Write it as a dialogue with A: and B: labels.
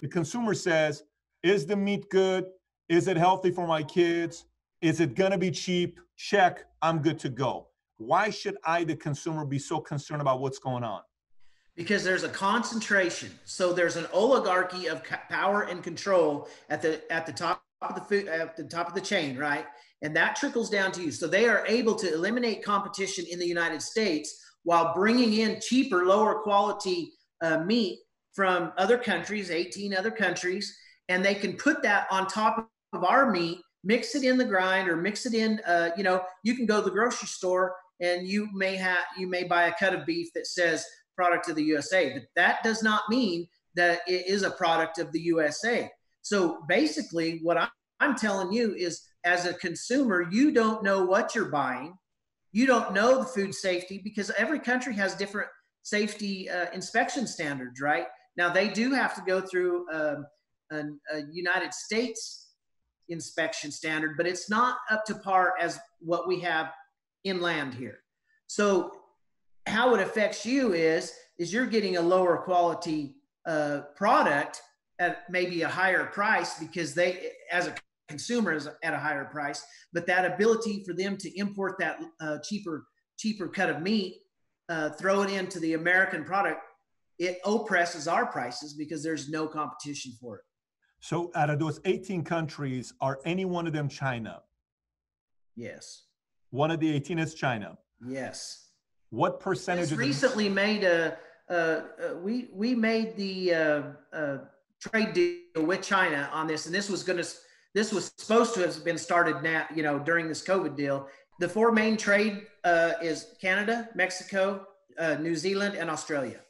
A: The consumer says, is the meat good? Is it healthy for my kids? Is it going to be cheap? Check, I'm good to go. Why should I, the consumer, be so concerned about what's going on?
B: Because there's a concentration. So there's an oligarchy of power and control at the at the top of the food at the top of the chain, right? And that trickles down to you. So they are able to eliminate competition in the United States while bringing in cheaper, lower quality uh, meat from other countries, 18 other countries, and they can put that on top of our meat, mix it in the grind or mix it in. Uh, you know, you can go to the grocery store and you may have you may buy a cut of beef that says product of the USA, but that does not mean that it is a product of the USA. So basically, what I'm telling you is, as a consumer, you don't know what you're buying. You don't know the food safety because every country has different safety uh, inspection standards, right? Now they do have to go through um, a, United States inspection standard, but it's not up to par as what we have inland here. So how it affects you is is you're getting a lower quality uh, product at maybe a higher price because they as a consumer is at a higher price but that ability for them to import that uh, cheaper cheaper cut of meat uh, throw it into the american product it oppresses our prices because there's no competition for it.
A: So out of those 18 countries are any one of them china?
B: Yes.
A: One of the 18 is china.
B: Yes.
A: What percentage
B: recently made a uh, uh, we we made the uh, uh, trade deal with China on this, and this was going to this was supposed to have been started now, you know, during this COVID deal. The four main trade uh, is Canada, Mexico, uh, New Zealand, and Australia.